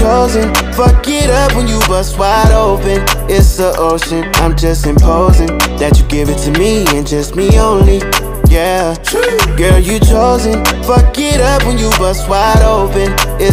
chosen. Fuck it up when you bust wide open. It's the ocean, I'm just imposing that you give it to me and just me only. Yeah, girl, you chosen. Fuck it up when you bust wide open. It's